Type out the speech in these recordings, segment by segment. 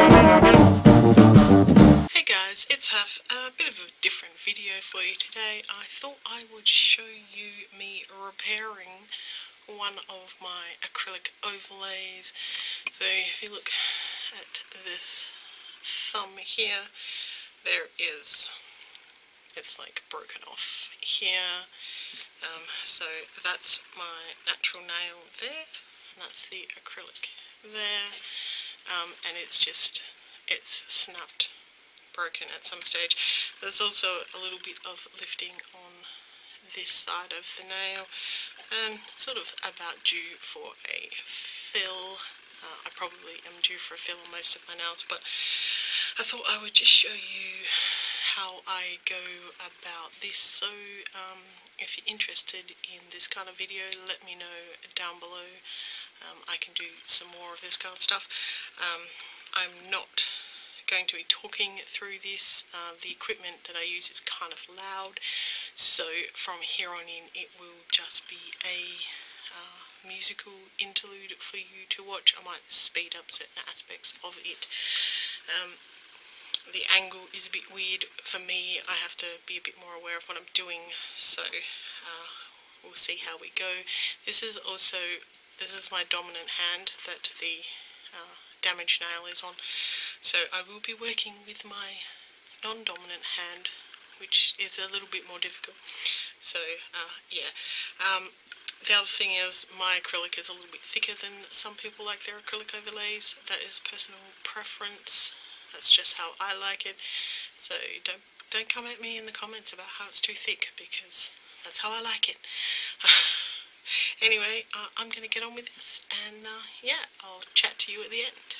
Hey guys, it's Huff. A bit of a different video for you today. I thought I would show you me repairing one of my acrylic overlays. So if you look at this thumb here, there is, it's like broken off here. Um, so that's my natural nail there, and that's the acrylic there. Um, and it's just, it's snapped broken at some stage. There's also a little bit of lifting on this side of the nail and sort of about due for a fill. Uh, I probably am due for a fill on most of my nails but I thought I would just show you how I go about this so um, if you're interested in this kind of video let me know down below um, I can do some more of this kind of stuff um, I'm not going to be talking through this. Uh, the equipment that I use is kind of loud, so from here on in it will just be a uh, musical interlude for you to watch. I might speed up certain aspects of it. Um, the angle is a bit weird for me. I have to be a bit more aware of what I'm doing, so uh, we'll see how we go. This is also, this is my dominant hand that the uh, damaged nail is on. So I will be working with my non-dominant hand, which is a little bit more difficult. So uh, yeah. Um, the other thing is my acrylic is a little bit thicker than some people like their acrylic overlays. That is personal preference. That's just how I like it. So don't don't come at me in the comments about how it's too thick because that's how I like it. anyway, uh, I'm going to get on with this and uh, yeah, I'll chat to you at the end.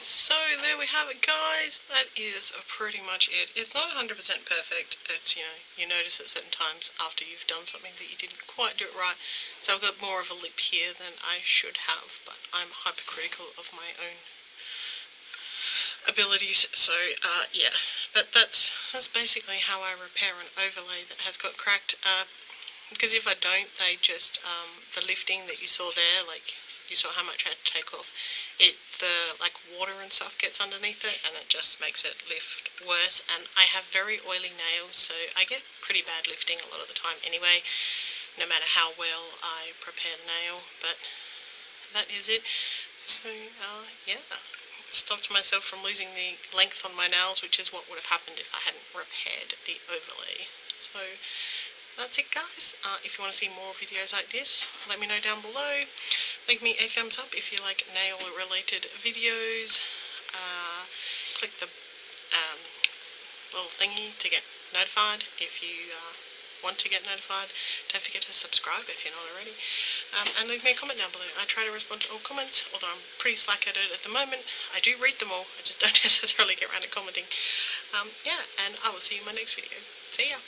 So there we have it guys, that is pretty much it. It's not 100% perfect, it's you know, you notice at certain times after you've done something that you didn't quite do it right. So I've got more of a lip here than I should have, but I'm hypercritical of my own abilities, so uh, yeah. But that's, that's basically how I repair an overlay that has got cracked. Uh, because if I don't, they just, um, the lifting that you saw there, like you saw how much I had to take off, it the like water and stuff gets underneath it and it just makes it lift worse. And I have very oily nails so I get pretty bad lifting a lot of the time anyway no matter how well I prepare the nail. But that is it. So uh, yeah. Stopped myself from losing the length on my nails which is what would have happened if I hadn't repaired the overlay. So that's it guys. Uh, if you want to see more videos like this, let me know down below. Leave me a thumbs up if you like nail related videos. Uh, click the um, little thingy to get notified if you uh, want to get notified. Don't forget to subscribe if you're not already. Um, and leave me a comment down below. I try to respond to all comments, although I'm pretty slack at it at the moment. I do read them all, I just don't necessarily get around to commenting. Um, yeah, and I will see you in my next video. See ya!